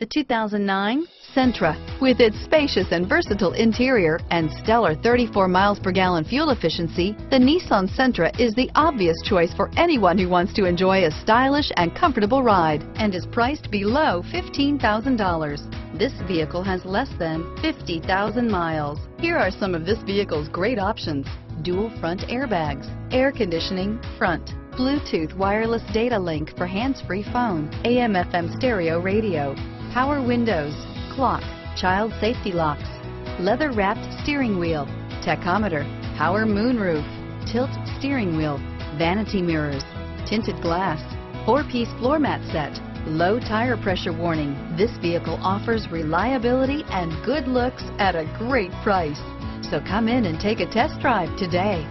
The 2009 Sentra. With its spacious and versatile interior and stellar 34 miles per gallon fuel efficiency, the Nissan Sentra is the obvious choice for anyone who wants to enjoy a stylish and comfortable ride and is priced below $15,000. This vehicle has less than 50,000 miles. Here are some of this vehicle's great options. Dual front airbags, air conditioning, front, Bluetooth wireless data link for hands-free phone, AM FM stereo radio, power windows, clock, child safety locks, leather wrapped steering wheel, tachometer, power moonroof, tilt steering wheel, vanity mirrors, tinted glass, four-piece floor mat set, low tire pressure warning. This vehicle offers reliability and good looks at a great price. So come in and take a test drive today.